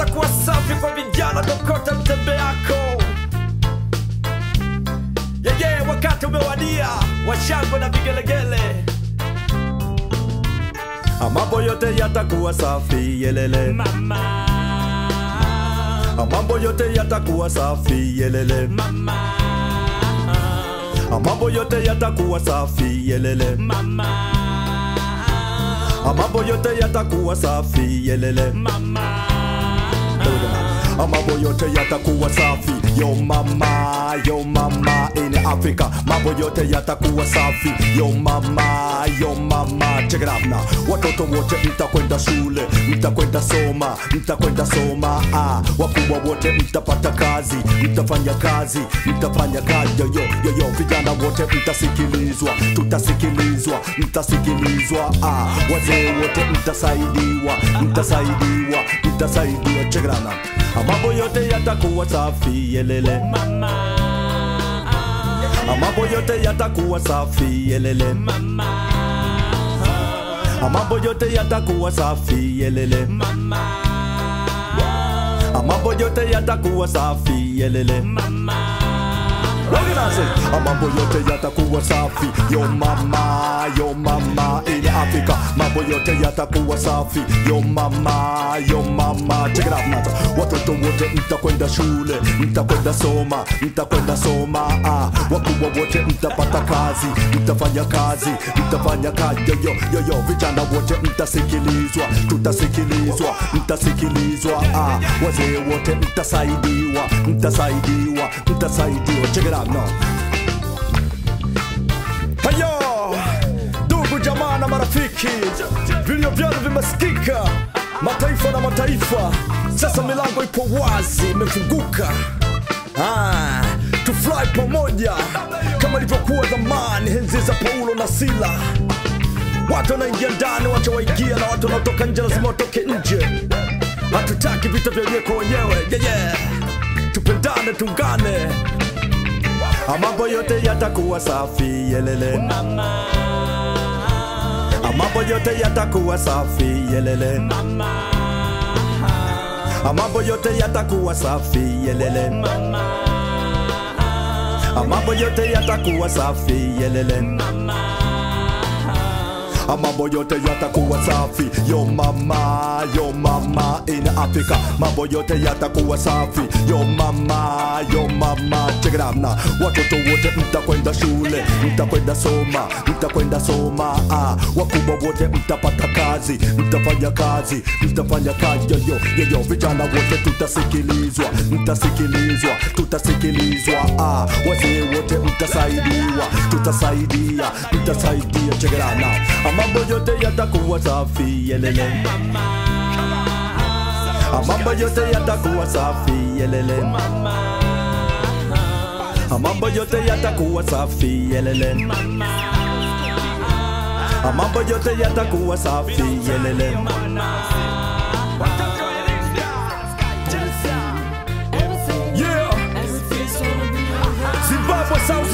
atakuwa safi kwa vijana kokota yako yeye wakati umewadia washangwe na vigelegele. Mambo yote yatakuwa safi yelele. Mama. Mambo yote yatakuwa safi yelele. Mama. Mambo yote yatakuwa safi yelele. Mama. Mambo yote yatakuwa safi yelele. Mama. Buddha. Mambo yote yatakuwa safi yo mama yo mama in africa mambo yote yatakuwa safi yo mama yo mama check it out now watoto wote mtakwenda shule mtakwenda soma mtakwenda soma ah. wakubwa wote mtapata kazi mtafanya kazi mtafanya kazi yoyo yo. vijana wote mtasikilizwa tutasikilizwa mtasikilizwa ah. wazee wote mtasaidiwa mtasaidiwa mtasaidiwa check it out now mambo yote yatakuwa safi yelele. Mama ah. mambo yote yatakuwa safi yelele. Mama ah. mambo yote yatakuwa safi yelele. Mama ah. mambo yote yatakuwa safi yelele. Mama Organize mambo yote yatakuwa safi. Yo mama yo mama in africa. Mambo yote yatakuwa safi. Yo mama yo mama check it out now watoto wote mtakwenda shule mtakwenda soma mtakwenda soma ah. wakubwa wote mtapata kazi mtafanya kazi mtafanya kazi yo yo yo yo. Vijana wote mtasikilizwa tutasikilizwa mtasikilizwa ah. wazee wote mtasaidiwa mtasaidiwa mtasaidiwa. Check it out now Hayo, ndugu jamaa na marafiki, vilio vyenu vimesikika, mataifa na mataifa. Sasa milango ipo wazi, imefunguka. Ah, tufurahi pamoja kama ilivyokuwa zamani, enzi za Paulo na Sila. Watu wanaingia ndani, wacha waingia, na watu wanaotoka nje lazima watoke nje. Hatutaki vita vya wenyewe kwa wenyewe, yeah, yeah. Tupendane, tungane, mambo yote yatakuwa safi yelele. mama mambo yote yatakuwa safi yelele. Mama mambo yote yatakuwa safi yelele. Mama mambo yote yatakuwa safi yelele. Mama mambo yote yatakuwa safi yo mama yo mama in africa. Mambo yote yatakuwa safi yo mama mama now watoto wote mtakwenda shule mtakwenda soma mtakwenda soma ah. wakubwa wote mtapata kazi mtafanya kazi mtafanya kazi. Yoyo yoyo vijana wote tutasikilizwa mtasikilizwa tutasikilizwa ah. wazee wote mtasaidiwa tutasaidia mtasaidia now. Ah, mambo yote yatakuwa safi yelele. Mama, mambo yote yatakuwa safi yelele. Ah, mambo yote yatakuwa safi yelele mambo yote yatakuwa safi yelele yeah. Zimbabwe south